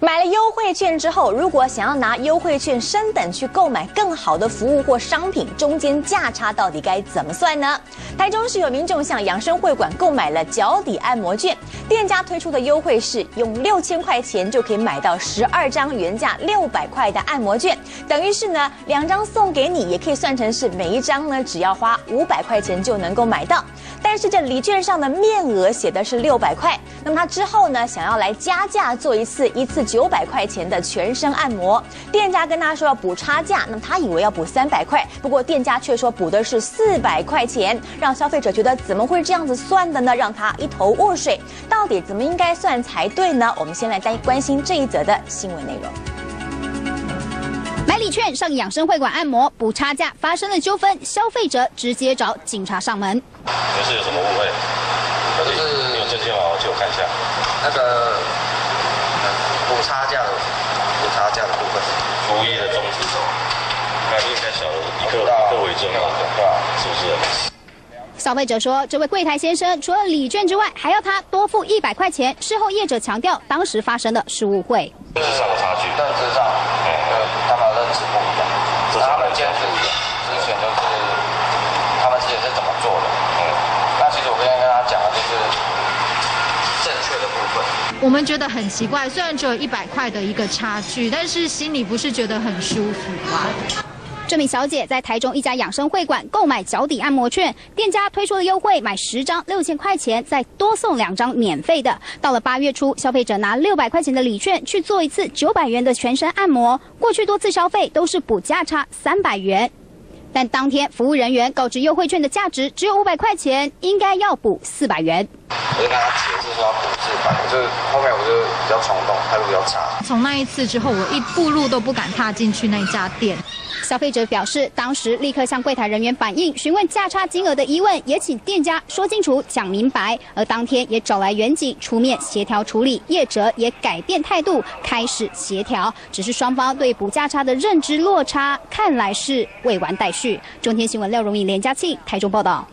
买了优惠券之后，如果想要拿优惠券升等去购买更好的服务或商品，中间价差到底该怎么算呢？台中市有民众向养生会馆购买了脚底按摩券，店家推出的优惠是用六千块钱就可以买到十二张原价六百块的按摩券，等于是呢两张送给你，也可以算成是每一张呢只要花五百块钱就能够买到。但是这礼券上的面额写的是六百块，那么他之后呢想要来加价做一次一次。九百块钱的全身按摩，店家跟他说要补差价，那么他以为要补三百块，不过店家却说补的是四百块钱，让消费者觉得怎么会这样子算的呢？让他一头雾水，到底怎么应该算才对呢？我们先来关关心这一则的新闻内容。买礼券上养生会馆按摩补差价发生了纠纷，消费者直接找警察上门。这是有什么误会？就是你有证件吗？我借我看一下。那个。补差价的补差价的部分，服务业的宗旨，那应该晓得一个一个为正嘛，对吧？是不是？消费者说，这位柜台先生除了礼券之外，还要他多付一百块钱。事后业者强调，当时发生的是误会。认知上的差距，认知上，呃，他们认知不一样。他们坚持之前就是他们之前是怎么做的？嗯，那其实我刚刚跟他讲的就是正确的部分。我们觉得很奇怪，虽然只有一百块的一个差距，但是心里不是觉得很舒服吗？这名小姐在台中一家养生会馆购买脚底按摩券，店家推出了优惠，买十张六千块钱，再多送两张免费的。到了八月初，消费者拿六百块钱的礼券去做一次九百元的全身按摩，过去多次消费都是补价差三百元。但当天服务人员告知优惠券的价值只有五百块钱，应该要补四百元。我就跟他解释说要补四百，就后面我就比较冲动，态度比较差。从那一次之后，我一步路都不敢踏进去那家店。消费者表示，当时立刻向柜台人员反映，询问价差金额的疑问，也请店家说清楚、讲明白。而当天也找来远景出面协调处理，业者也改变态度，开始协调。只是双方对补价差的认知落差，看来是未完待续。中天新闻廖荣颖、连嘉庆台中报道。